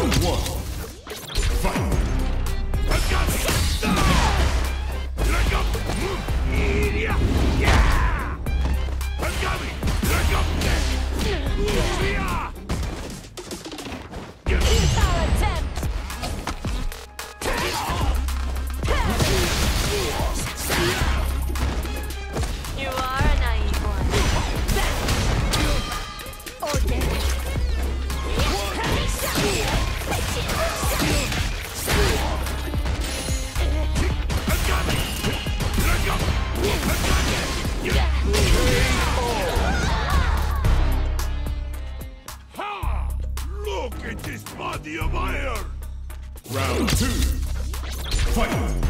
Round one. Ha! Look at this body of iron! Round two. Fight.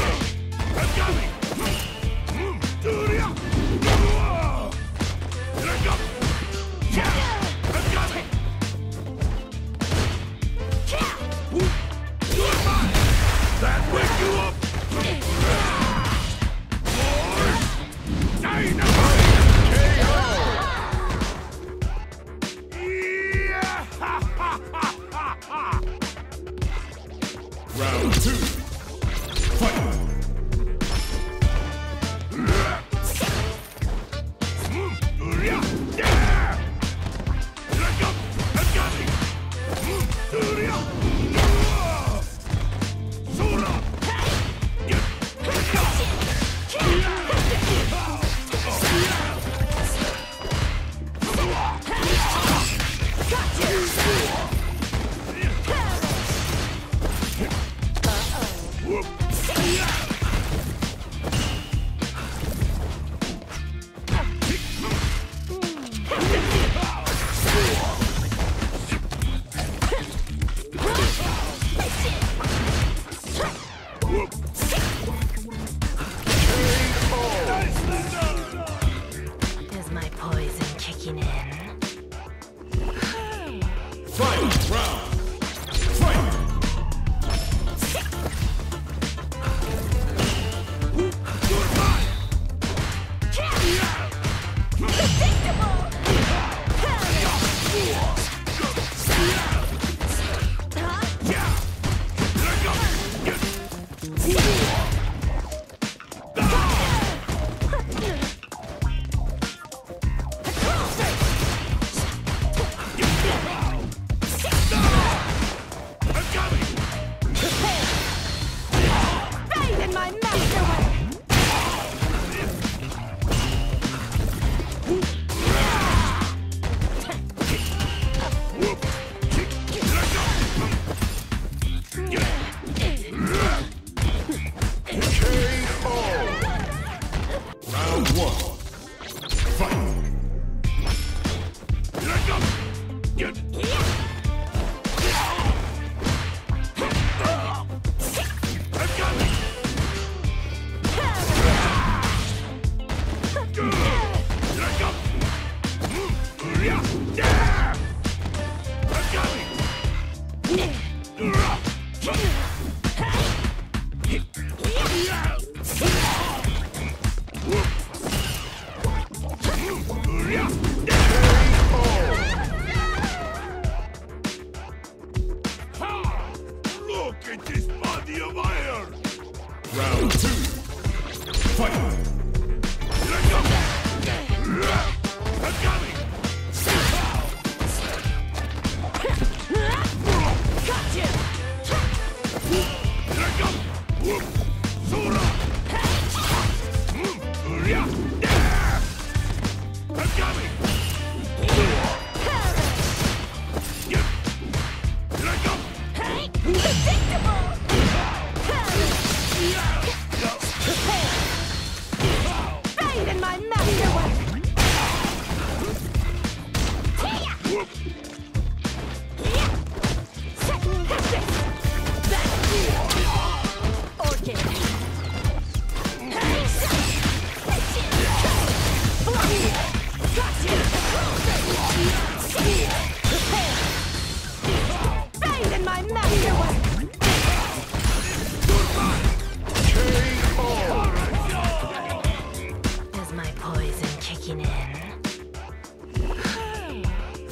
That Is Dude. in this body of iron! Round two, fight! Let go! Let go!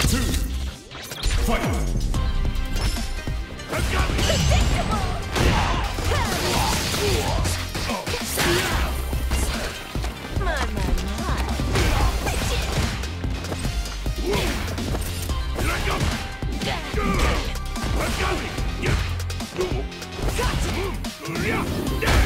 two, fight! Predictable! My, my, my.